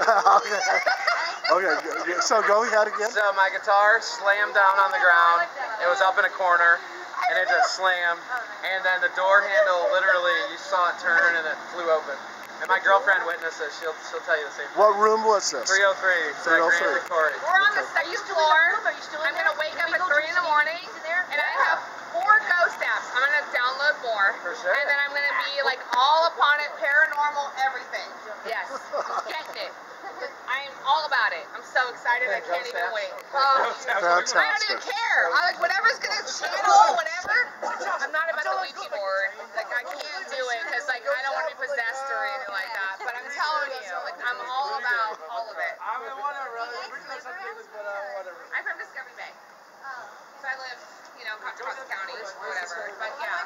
okay. Okay. So go ahead again. So my guitar slammed down on the ground. It was up in a corner, and it just slammed. And then the door handle, literally, you saw it turn, and it flew open. And my girlfriend witnessed it. She'll she'll tell you the same. What room was this? 303. 303. We're on the second floor. I'm gonna wake up at three in the morning, and I have four ghost apps. I'm gonna download more, For sure. and then I'm gonna be like all upon it, paranormal, everything. Yes, getting it. I'm all about it. I'm so excited. I can't even wait. Oh, I don't even care. I like whatever's gonna channel, whatever. I'm not about the Ouija board. Like I can't do it because like I don't want to be possessed or anything like that. But I'm telling you, like I'm all about all of it. I mean, whatever. We're doing some things, but uh, whatever. I'm from Discovery Bay. So I live, you know, Contra Costa County, whatever. But yeah.